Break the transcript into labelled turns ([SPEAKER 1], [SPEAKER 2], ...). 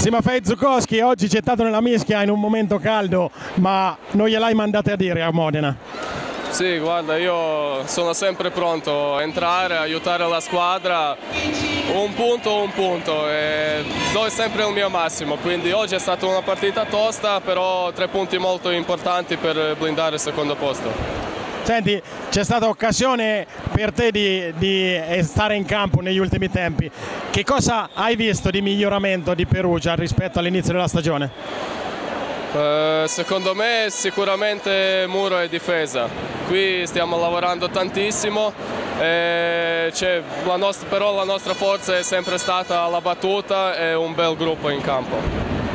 [SPEAKER 1] Timofei Zukoski oggi gettato nella mischia in un momento caldo, ma non gliel'hai mandate a dire a Modena?
[SPEAKER 2] Sì, guarda, io sono sempre pronto a entrare, aiutare la squadra, un punto, un punto, e do sempre il mio massimo, quindi oggi è stata una partita tosta, però tre punti molto importanti per blindare il secondo posto.
[SPEAKER 1] Senti, c'è stata occasione per te di, di, stare in campo negli ultimi tempi. Che cosa hai visto di miglioramento di Perugia rispetto all'inizio della stagione?
[SPEAKER 2] Uh, secondo me sicuramente muro e difesa. Qui stiamo lavorando tantissimo, la nostra, però la nostra forza è sempre stata la battuta e un bel gruppo in campo.